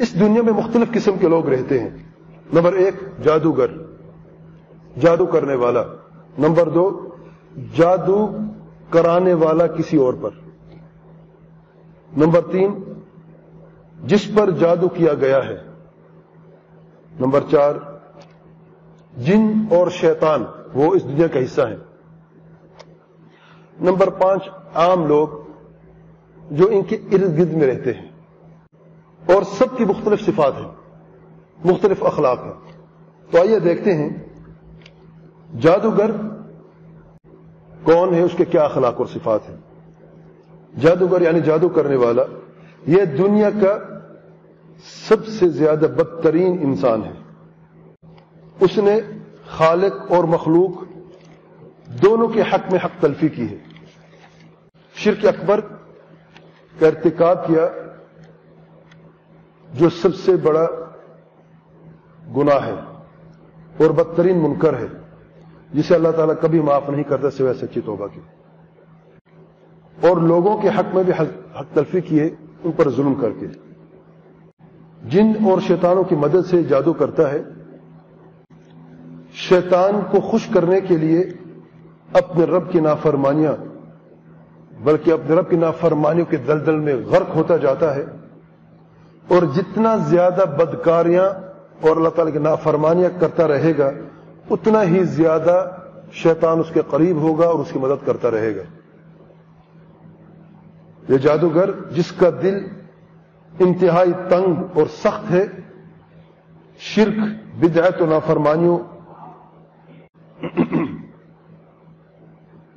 इस दुनिया में मुख्तलिफ़ किस्म के लोग रहते हैं। नंबर एक, जादूगर। जादू करने वाला। नंबर दो, जादू कराने वाला किसी और पर। नंबर तीन, जिस पर जादू किया गया है। नंबर चार, जिन और शैतान, वो इस दुनिया का हिस्सा है। नंबर पाँच, आम लोग, जो इनके इर्द गिर्द में रहते हैं। और सबकी मुख्तलिफ़ सिफात है, मुख्तलिफ़ अखलाक है। तो आइए देखते हैं जादूगर कौन है, उसके क्या अखलाक और सिफात है। जादूगर यानी जादू करने वाला यह दुनिया का सबसे ज़्यादा बदतरीन इंसान है। उसने खालिक और मखलूक दोनों के हक में हक तलफी की है। शिरक अकबर का इरतकाब किया जो सबसे बड़ा गुनाह है और बदतरीन मुनकर है, जिसे अल्लाह ताला कभी माफ़ नहीं करता सिवाय सच्ची तोबा की। और लोगों के हक में भी हक तलफी किए, उन पर जुल्म करके। जिन और शैतानों की मदद से जादू करता है, शैतान को खुश करने के लिए अपने रब की नाफरमानियाँ, बल्कि अपने रब की नाफरमानियों के दलदल में गर्क होता जाता है और जितना ज़्यादा बदकारियाँ और अल्लाह ताला की नाफरमानियाँ करता रहेगा, उतना ही ज़्यादा शैतान उसके करीब होगा और उसकी मदद करता रहेगा। यह जादूगर जिसका दिल इंतहाई तंग और सख्त है, शिरक बिदअत और नाफरमानियों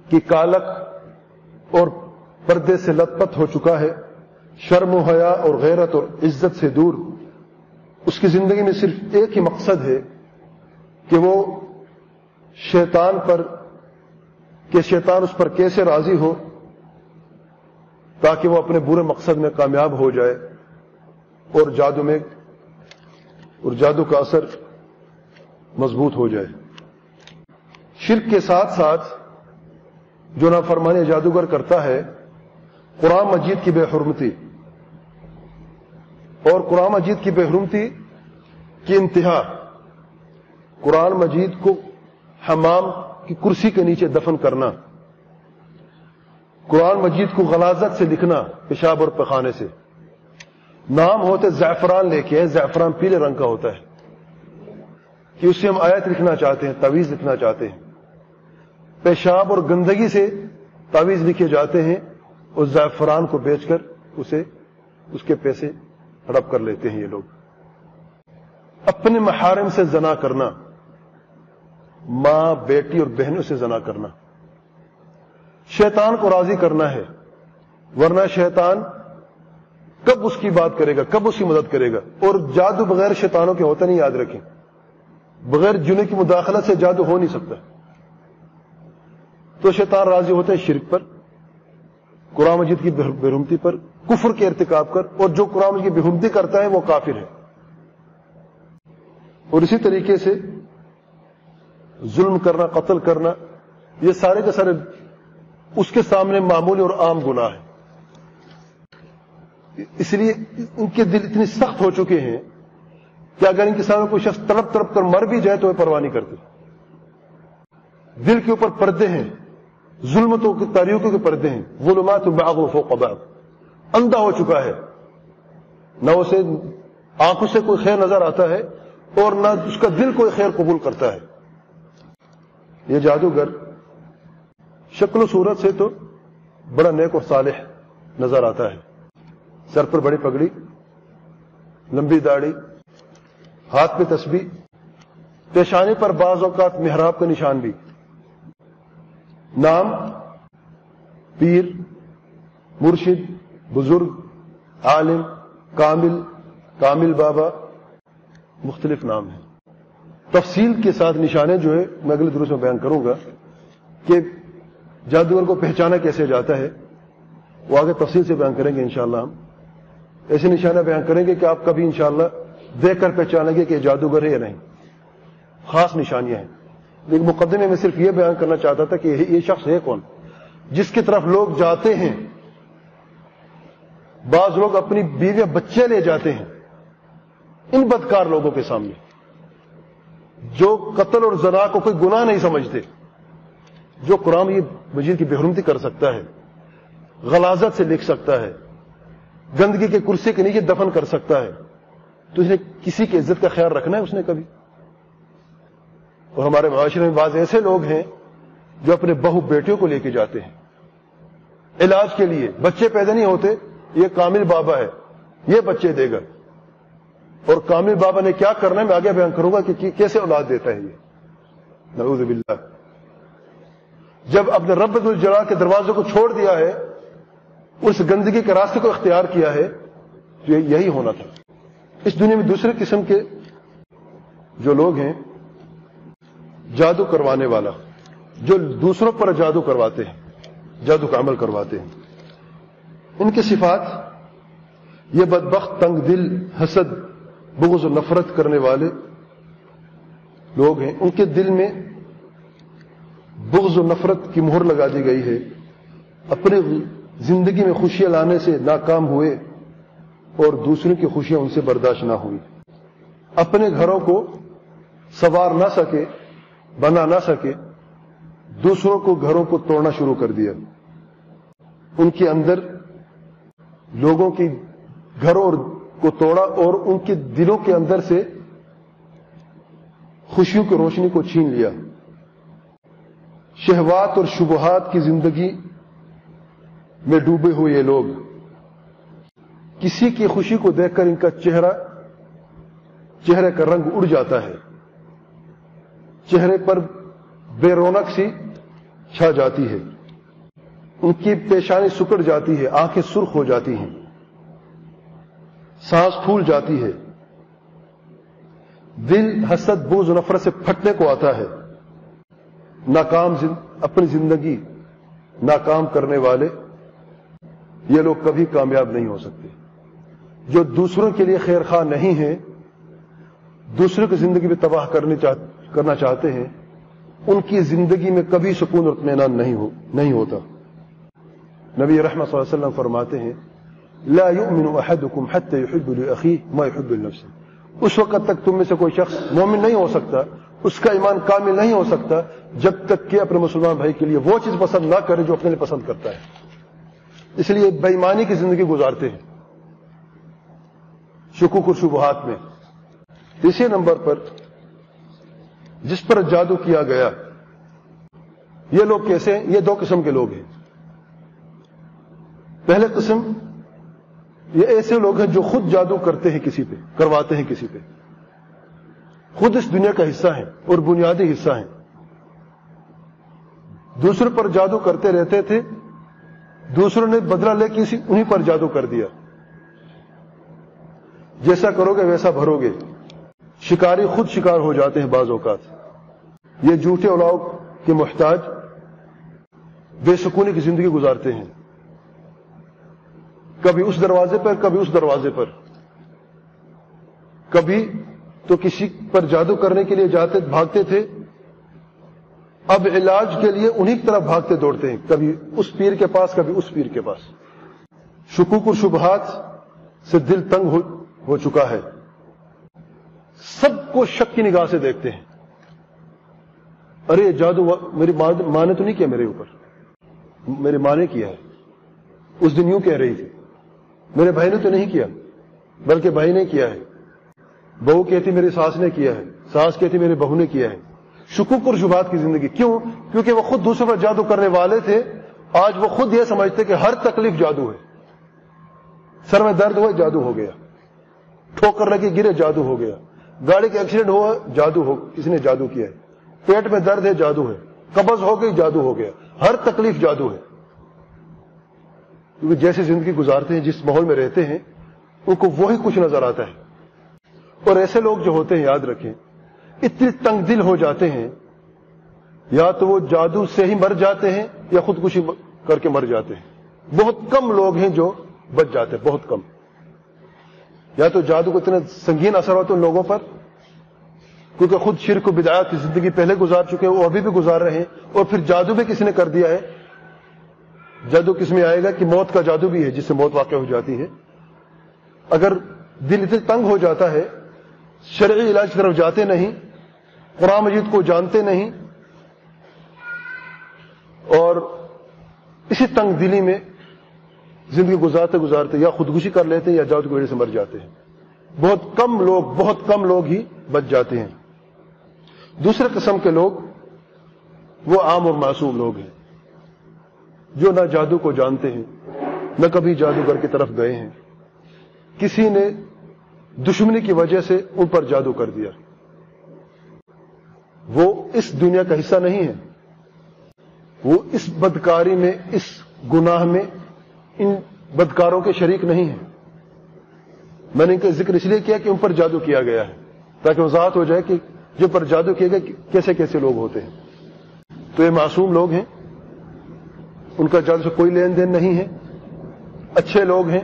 की कालक और पर्दे से लतपत हो चुका है। शर्म हया और गैरत और इज़्ज़त से दूर उसकी ज़िंदगी में सिर्फ़ एक ही मकसद है कि वो शैतान पर, कि शैतान उस पर कैसे राज़ी हो, ताकि वो अपने बुरे मकसद में कामयाब हो जाए। और जादू में, और जादू का असर मज़बूत हो जाए। शिरक के साथ साथ जो नाफरमानी जादूगर करता है कुरान मजीद की बेहरमती। और कुरान मजीद की बेहरमती की इंतहा। कुरान मजीद को हमाम की कुर्सी के नीचे दफन करना। कुरान मजीद को गलाजत से लिखना पेशाब और पखाने से। नाम होते जैफरान लेके हैं जैफरान पीले रंग का होता है। कि उससे हम आयत लिखना चाहते हैं, तवीज लिखना चाहते हैं। पेशाब और गंदगी से तावीज लिखे जाते हैं। उस जैफरान को बेचकर उसे, उसके पैसे हड़प कर लेते हैं ये लोग। अपने महारम से जना करना, माँ, बेटी और बहनों से जना करना। शैतान को राज़ी करना है, वरना शैतान कब उसकी बात करेगा, कब उसकी मदद करेगा? और जादू बगैर शैतानों के होता नहीं, याद रखें। बगैर जुने की मुदाखलत से जादू हो नहीं सकता। तो शैतान राज़ी होते हैं शिरक पर। कुरान मजीद की बेरुमती पर कुफर के इरतिकाब कर और जो कुरान मजीद की बेरुमती करता है वो काफिर है। और इसी तरीके से जुल्म करना, कत्ल करना, ये सारे के सारे उसके सामने मामूली और आम गुनाह है। इसलिए इनके दिल इतने सख्त हो चुके हैं कि अगर इनके सामने कोई शख्स तड़प तड़प कर मर भी जाए तो वे परवाह नहीं करते। दिल के ऊपर पर्दे हैं। जुल्मतों की तारीखों के पर्दे हैं। गुलमात बागो फोकबाग अंधा हो चुका है। न उसे आँखों से कोई खैर नज़र आता है और न उसका दिल कोई खैर कबूल करता है। ये जादूगर, शक्ल सूरत से तो बड़ा नेक और सालेह नज़र आता है। सर पर बड़ी पगड़ी, लंबी दाढ़ी, हाथ में तस्बी पेशानी पर बाज औकात मेहराब का निशान भी। नाम, पीर, मुर्शिद, बुज़ुर्ग, आलिम, कामिल कामिल बाबा, मुख्तलिफ़ नाम है। तफसील के साथ निशाने जो है, मैं अगले दुरुस्त में बयान करूँगा कि जादूगर को पहचाना कैसे जाता है, वो आगे तफसील से बयान करेंगे इंशाला हम। ऐसे निशाना बयान करेंगे कि आप कभी इंशाला देखकर पहचानेंगे कि जादूगर है या नहीं। खास निशानियाँ हैं। लेकिन मुकदमे में सिर्फ़ यह बयान करना चाहता था कि ये शख्स है कौन? जिसकी तरफ़ लोग जाते हैं, बाज लोग अपनी बीवियाँ बच्चे ले जाते हैं, इन बदकार लोगों के सामने, जो कत्ल और जना को कोई गुनाह नहीं समझते, जो कुरान ये मजीद की बेहरमती कर सकता है, गलाजत से लिख सकता है, गंदगी के कुर्सी के नीचे दफन कर सकता है तो इसने किसी की इज़्ज़त का ख्याल रखना है उसने कभी। और हमारे माशरे में बाज ऐसे लोग हैं जो अपने बहु बेटियों को लेके जाते हैं। इलाज के लिए बच्चे पैदा नहीं होते, ये कामिल बाबा है, ये बच्चे देगा। और कामिल बाबा ने क्या करना है, मैं आगे बयान करूँगा कि कैसे औलाद देता है ये। नरूजबिल्ला जब अपने रब जला के दरवाजे को छोड़ दिया है, उस गंदगी के रास्ते को इख्तियार किया है तो यही होना था। इस दुनिया में दूसरे किस्म के जो लोग हैं जादू करवाने वाला, जो दूसरों पर जादू करवाते हैं, जादू का अमल करवाते हैं। इनकी सिफात, ये बदबख्त, तंग दिल, हसद, बुगज नफरत करने वाले लोग हैं। उनके दिल में बुगज नफरत की मोहर लगा दी गई है। अपने ज़िंदगी में खुशियाँ लाने से नाकाम हुए और दूसरों की खुशियाँ उनसे बर्दाश्त ना हुई। अपने घरों को सवार ना सके बना ना सके, दूसरों को घरों को तोड़ना शुरू कर दिया। उनके अंदर लोगों की घरों को तोड़ा और उनके दिलों के अंदर से खुशियों की रोशनी को छीन लिया। शहवात और शुबहात की ज़िंदगी में डूबे हुए ये लोग। किसी की खुशी को देखकर इनका चेहरा, चेहरे का रंग उड़ जाता है। चेहरे पर बेरोनक सी छा जाती है। उनकी पेशानी सुकड़ जाती है आँखें सुर्ख हो जाती हैं। सांस फूल जाती है। दिल हसद बोझ नफरत से फटने को आता है। नाकाम अपनी ज़िंदगी नाकाम करने वाले ये लोग कभी कामयाब नहीं हो सकते। जो दूसरों के लिए खैर खा नहीं है दूसरों की ज़िंदगी में तबाह करने चाह, करना चाहते हैं, उनकी ज़िंदगी में कभी सुकून और इतमान नहीं हो, नहीं होता। नबी रहमत फरमाते हैं उस वक्त तक तुम में से कोई शख्स मोमिन नहीं हो सकता, उसका ईमान कामिल नहीं हो सकता, जब तक कि अपने मुसलमान भाई के लिए वो चीज़ पसंद ना करे जो अपने लिए पसंद करता है। इसलिए बेईमानी की ज़िंदगी गुजारते हैं। शुकुक और शुबहात में। तीसरे नंबर पर जिस पर जादू किया गया। ये लोग कैसे हैं? ये दो किस्म के लोग हैं। पहले किस्म, ये ऐसे लोग हैं जो खुद जादू करते हैं किसी पे, करवाते हैं किसी पे। खुद इस दुनिया का हिस्सा है और बुनियादी हिस्सा है। दूसरे पर जादू करते रहते थे, दूसरों ने बदला ले किसी, उन्हीं पर जादू कर दिया। जैसा करोगे वैसा भरोगे। शिकारी खुद शिकार हो जाते हैं बाज ये झूठे उलाव के मुहताज बेसकूनी की ज़िंदगी गुजारते हैं। कभी उस दरवाजे पर कभी उस दरवाजे पर। कभी तो किसी पर जादू करने के लिए जाते भागते थे। अब इलाज के लिए उन्हीं की तरफ़ भागते दौड़ते हैं। कभी उस पीर के पास कभी उस पीर के पास। शुकुक और शुभहात से दिल तंग हो, हो चुका है। सबको शक की निगाह से देखते हैं। अरे, जादू, मेरी माँ ने तो नहीं किया मेरे ऊपर? मेरी माँ ने किया है। उस दिन यूँ कह रही थी, मेरे भाई ने तो नहीं किया, बल्कि भाई ने किया है। बहू कहती, मेरी सास ने किया है। सास कहती, मेरी बहू ने किया है। शुकुक और शुभात की ज़िंदगी। क्यों? क्योंकि वो खुद दूसरों पर जादू करने वाले थे। आज वो खुद यह समझते कि हर तकलीफ़ जादू है। सर में दर्द हुआ, जादू हो गया। ठोकर लगी, गिरे, जादू हो गया। गाड़ी का एक्सीडेंट हुआ, जादू हो किसी ने जादू किया है। पेट में दर्द है, जादू है। कब्ज हो गई, जादू हो गया। हर तकलीफ़ जादू है। क्योंकि जैसे ज़िंदगी गुजारते हैं, जिस माहौल में रहते हैं, उनको वही कुछ नज़र आता है। और ऐसे लोग जो होते हैं, याद रखें, इतने तंग दिल हो जाते हैं, या तो वो जादू से ही मर जाते हैं, या खुदकुशी करके मर जाते हैं। बहुत कम लोग हैं जो बच जाते हैं, बहुत कम। या तो जादू को इतना संगीन असर होता उन लोगों पर? क्योंकि खुद शिर को बिदायत की ज़िंदगी पहले गुजार चुके हैं, वो अभी भी गुजार रहे हैं, और फिर जादू भी किसी ने कर दिया है। जादू किसमें आएगा कि मौत का जादू भी है, जिससे मौत वाकई हो जाती है? अगर दिल इतने तंग हो जाता है शरई इलाज की तरफ़ जाते नहीं, कुरान मजीद को जानते नहीं, और इसी तंग दिली में ज़िंदगी गुजारते गुजारते या खुदकुशी कर लेते हैं या जादू की वजह से मर जाते हैं। बहुत कम लोग, बहुत कम लोग ही बच जाते हैं। दूसरे किस्म के लोग, वो आम और मासूम लोग हैं, जो ना जादू को जानते हैं, न कभी जादूगर की तरफ़ गए हैं। किसी ने दुश्मनी की वजह से उन पर जादू कर दिया। वो इस दुनिया का हिस्सा नहीं है। वो इस बदकारी में, इस गुनाह में इन बदकारों के शरीक नहीं है। मैंने इनका ज़िक्र इसलिए किया कि उन पर जादू किया गया है, ताकि वजाहत हो जाए कि जो पर जादू किए गए, कैसे कैसे लोग होते हैं। तो ये मासूम लोग हैं। उनका जादू से कोई लेन देन नहीं है। अच्छे लोग हैं।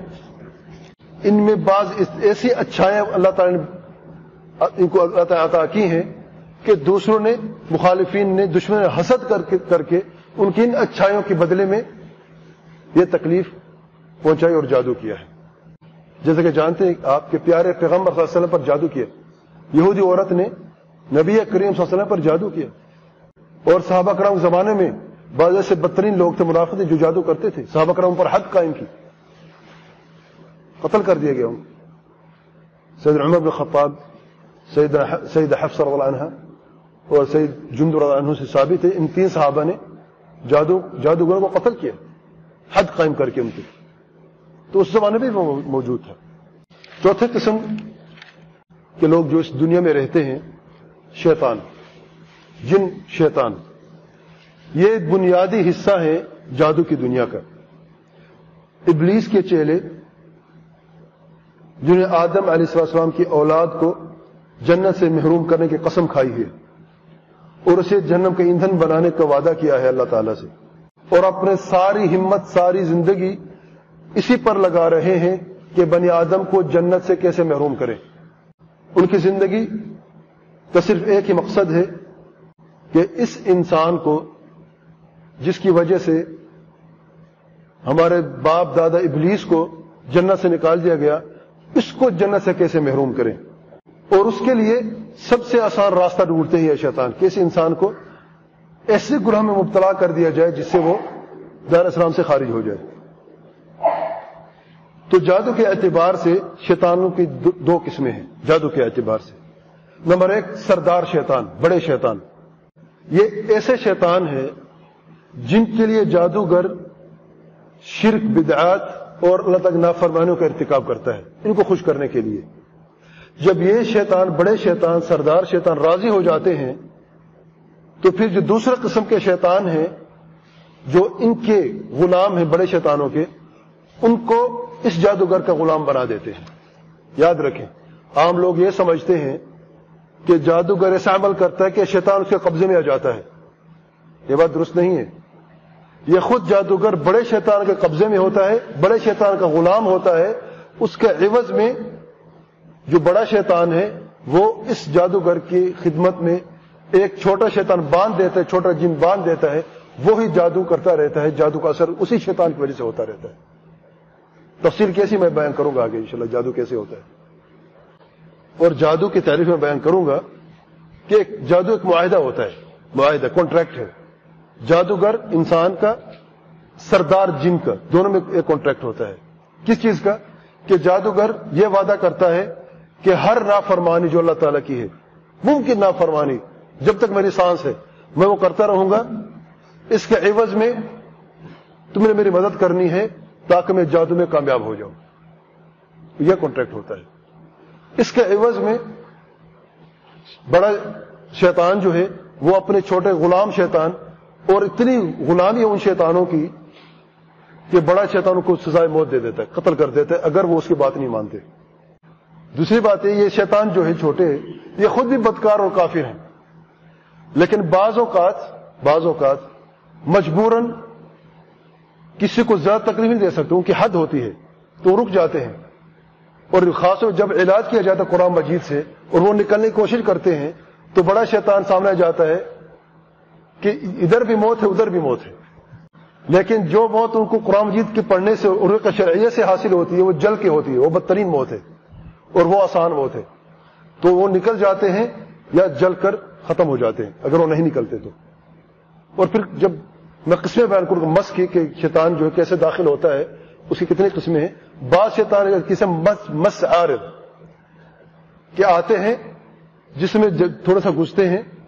इनमें बाज ऐसी अच्छाएँ अल्लाह ताला ने, इनको अल्लाह अता की हैं कि दूसरों ने, मुखालिफिन ने दुश्मन हसद करके करके उनकी इन अच्छाइयों के बदले में यह तकलीफ़ पहुंचाई और जादू किया है। जैसे कि जानते हैं, आपके प्यारे पैगंबर वसल्लम पर जादू किया। यहूदी औरत ने नबी करीम वसल्लम पर जादू किया। और साहबा कराम जमाने में बाद ऐसे बदतरीन लोग थे, मुनाफिक जो जादू करते थे। साहबा कराम पर हद कायम की। कत्ल कर दिया गया उन सैद उमर बिन खत्ताब सैद सैद हफ्सर अनहा और सैद जुमदुर से साबित है इन तीन साहबा ने जादू, जादूगरों को कत्ल किया। हद कायम करके उनकी। तो उस जमाने में मौजूद था। चौथे किस्म के लोग जो इस दुनिया में रहते हैं, शैतान, जिन शैतान। ये एक बुनियादी हिस्सा है जादू की दुनिया का। इबलीस के चेले, जिन्हें आदम सलाम की औलाद को जन्नत से महरूम करने की कसम खाई है, और उसे जन्नत का ईंधन बनाने का वादा किया है अल्लाह ताला से, और अपने सारी हिम्मत, सारी ज़िंदगी इसी पर लगा रहे हैं कि बनी आदम को जन्नत से कैसे महरूम करें? उनकी ज़िंदगी का सिर्फ़ एक ही मकसद है कि इस इंसान को, जिसकी वजह से हमारे बाप दादा इबलीस को जन्नत से निकाल दिया गया, इसको जन्नत से कैसे महरूम करें? और उसके लिए सबसे आसान रास्ता ढूंढते ही है शैतान, कि इस इंसान को ऐसे गुनाह में मुबतला कर दिया जाए जिससे वो दार से खारिज हो जाए। तो जादू के एतबार से शैतानों की दो, किस्में हैं जादू के एतबार से। नंबर एक सरदार शैतान बड़े शैतान। ये ऐसे शैतान हैं जिनके लिए जादूगर शिरक बिदात और अल्लाह तक नाफरमानियों का irतिकाब करता है इनको खुश करने के लिए। जब ये शैतान बड़े शैतान सरदार शैतान राज़ी हो जाते हैं तो फिर जो दूसरा किस्म के शैतान हैं जो इनके गुलाम हैं बड़े शैतानों के उनको इस जादूगर का गुलाम बना देते हैं। याद रखें, आम लोग ये समझते हैं कि जादूगर ऐसा अमल करता है कि शैतान उसके कब्जे में आ जाता है। यह बात दुरुस्त नहीं है। यह खुद जादूगर बड़े शैतान के कब्जे में होता है, बड़े शैतान का गुलाम होता है। उसके एवज में जो बड़ा शैतान है, वो इस जादूगर की खिदमत में एक छोटा शैतान बाँध देता है, छोटा जिन बाँध देता है, वो ही जादू करता रहता है, जादू का असर उसी शैतान की वजह से होता रहता है। तफसील कैसी मैं बयान करूँगा आगे, इंशाल्लाह, जादू कैसे होता है? और जादू की तारीफ़ में बयान करूँगा कि जादू एक मुआहिदा होता है। मुआहिदा कॉन्ट्रैक्ट है। जादूगर इंसान का सरदार जिन का, दोनों में एक कॉन्ट्रैक्ट होता है। किस चीज़ का? कि जादूगर यह वादा करता है कि हर नाफरमानी जो अल्लाह ताला की है, मुमकिन नाफरमानी, जब तक मेरी सांस है, मैं वो करता रहूँगा। इसके एवज में तुमने मेरी मदद करनी है। ताकि मैं जादू में कामयाब हो जाऊँ यह कॉन्ट्रैक्ट होता है। इसके एवज में बड़ा शैतान जो है, वो अपने छोटे गुलाम शैतान और इतनी गुलामी है उन शैतानों की कि बड़ा शैतानों को सजाए मौत दे देता है, कत्ल कर देता है, अगर वो उसकी बात नहीं मानते। दूसरी बात है, ये शैतान जो है छोटे, ये खुद भी बदकार और काफिर हैं। लेकिन बाजोकात बाजोकात मजबूरन किसी को ज़्यादा तकलीफ़ नहीं दे सकते, उनकी हद होती है तो रुक जाते हैं। और खासतौर जब इलाज किया जाता है कुरान मजीद से, और वो निकलने की कोशिश करते हैं तो बड़ा शैतान सामने जाता है कि इधर भी मौत है, उधर भी मौत है। लेकिन जो मौत उनको कुरान मजीद के पढ़ने से उनका शरय से हासिल होती है, वो जल की होती है, वो बदतरीन मौत है, और वो आसान मौत है। तो वो निकल जाते हैं, या जलकर खत्म हो जाते हैं, अगर वो नहीं निकलते तो। और फिर जब मैं किस्में बयान करूँगा? मस की, कि शैतान जो है कैसे दाखिल होता है, उसकी कितनी किस्में हैं? बाद शैतान किसे मस मस आरद के आते हैं, जिसमें थोड़ा सा घुसते हैं,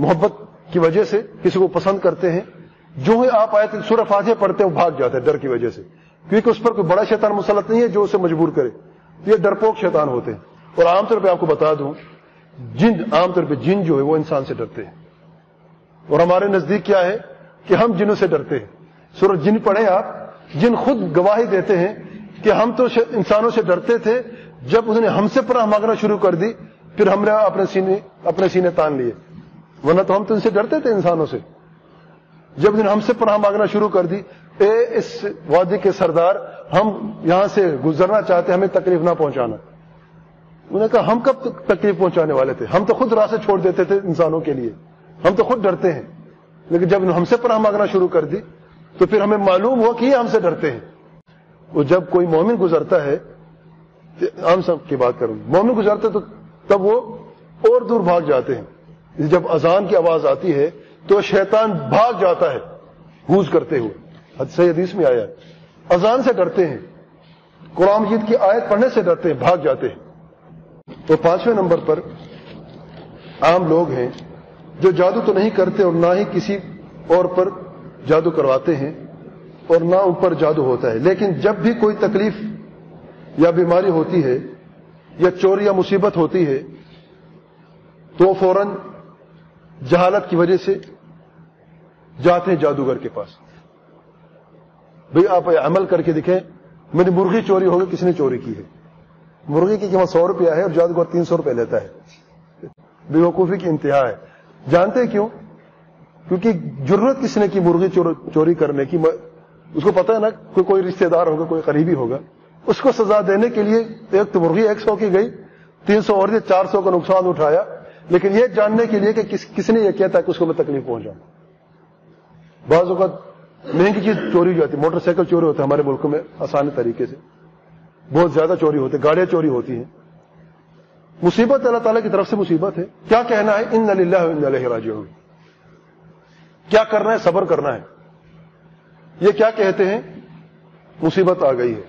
मोहब्बत की वजह से किसी को पसंद करते हैं, जो ही आप थे सूर्य फाजे पढ़ते वो भाग जाते हैं डर की वजह से। क्योंकि उस पर कोई बड़ा शैतान मुसलत नहीं है जो उसे मजबूर करे। ये डरपोक शैतान होते हैं। और आमतौर पर आपको बता दूँ, जिन, आमतौर पर जिन जो है वो इंसान से डरते हैं। और हमारे नज़दीक क्या है? कि हम जिनों से डरते हैं। सूरज, जिन पढ़े आप, जिन खुद गवाही देते हैं कि हम तो इंसानों से डरते थे, जब उसने हमसे पनाह मांगना शुरू कर दी, फिर हमने अपने सीने अपने सीने तान लिए। वरना तो हम तो इनसे डरते थे इंसानों से। जब उन्होंने हमसे पनाह मांगना शुरू कर दी, ए, इस वादी के सरदार, हम यहाँ से गुजरना चाहते हमें तकलीफ़ ना पहुंचाना। उन्होंने कहा, हम कब तकलीफ़ पहुँचाने वाले थे? हम तो खुद रास्ते छोड़ देते थे इंसानों के लिए। हम तो खुद डरते हैं। लेकिन जब हमसे पनाह मांगना शुरू कर दी तो फिर हमें मालूम हुआ कि ये हमसे डरते हैं। वो जब कोई मोमिन गुजरता है आम सब की बात करूँ। मोमिन गुजरते तो तब वो और दूर भाग जाते हैं। जब अजान की आवाज़ आती है तो शैतान भाग जाता है गूज करते हुए। हदीस में आया। अजान से डरते हैं। कुरान मजीद की आयत पढ़ने से डरते हैं, भाग जाते हैं। तो पाँचवें नंबर पर आम लोग हैं जो जादू तो नहीं करते और ना ही किसी और पर जादू करवाते हैं और ना ऊपर जादू होता है। लेकिन जब भी कोई तकलीफ़ या बीमारी होती है या चोरी या मुसीबत होती है तो फ़ौरन जहालत की वजह से जाते हैं जादूगर के पास। भाई, आप अमल करके दिखें, मेरी मुर्गी चोरी होगी किसने चोरी की है? मुर्गी की कीमत सौ रुपया है और जादूगर तीन सौ रुपया लेता है। बेवकूफ़ी की इंतहा है। जानते क्यों? क्योंकि ज़रूरत किसने की मुर्गी चोरी करने की? उसको पता है ना कोई कोई रिश्तेदार होगा कोई करीबी होगा। उसको सजा देने के लिए एक तो मुर्गी एक सौ की गई तीन सौ और चार सौ का नुकसान उठाया। लेकिन यह जानने के लिए कि किस, किसने यह कहता है कि उसको मैं तकलीफ़ पहुंचाऊं बाजों का महँगी चीज़ चोरी हो जाती मोटरसाइकिल चोरी होता है हमारे मुल्क में आसानी तरीके से। बहुत ज़्यादा चोरी होती है गाड़ियाँ चोरी होती हैं। मुसीबत अल्लाह ताला की तरफ़ से मुसीबत है। क्या कहना है? इन राजियों क्या करना है? सबर करना है। ये क्या कहते हैं? मुसीबत आ गई है।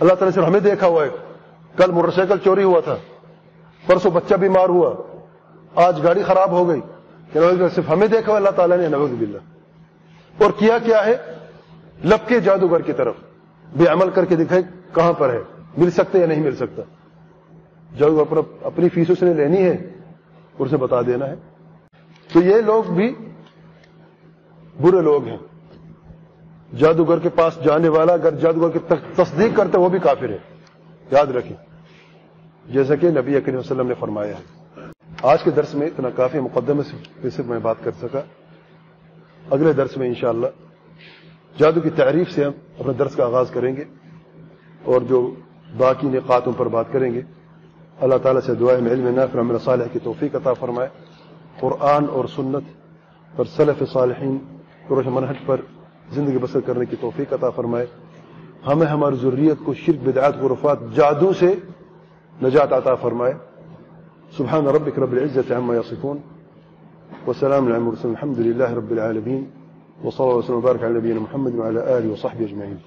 अल्लाह ताला से हमें देखा हुआ है। कल मोटरसाइकिल चोरी हुआ था। परसों बच्चा बीमार हुआ। आज गाड़ी खराब हो गई। सिर्फ़ हमें देखा हुआ अल्लाह ताला ने नवज और किया क्या है? लपके जादूगर की तरफ़। बेअमल करके दिखाए कहाँ पर है? मिल सकते या नहीं मिल सकता? जादूगर पर अपनी फ़ीस उसने लेनी है और उसे बता देना है। तो ये लोग भी बुरे लोग हैं। जादूगर के पास जाने वाला, अगर जादूगर की तस्दीक करते वो भी काफिर है। याद रखें, जैसा कि नबी अकरीम वसल्लम ने फरमाया है। आज के दर्स में इतना काफ़ी मुकदमे से सिर्फ़ मैं बात कर सका। अगले दर्स में इंशाला जादू की तारीफ़ से हम अपने दर्स का आगाज़ करेंगे और जो बाकी निकातों पर बात करेंगे। अल्लाह ताला से दुआ में इल्म नाफ़ अमल साल की तोफ़ी अता फरमाए कुरान और सुन्नत पर सलफ़ सालहीन रोश मनहज पर ज़िंदगी बसर करने की तोफ़ी अता फरमाए हमें हमारी जरूरियत को शिरक बिदात गुरफात जादू से नजात अता फरमाए सुबहान रबिक रब इज़्ज़त अम्मा यसिफून वसलाम अलहमदिल्ला रबालमीन वसल वसलम वबारक नबीन मोहम्मद वाला आलि वसहबी अजमैन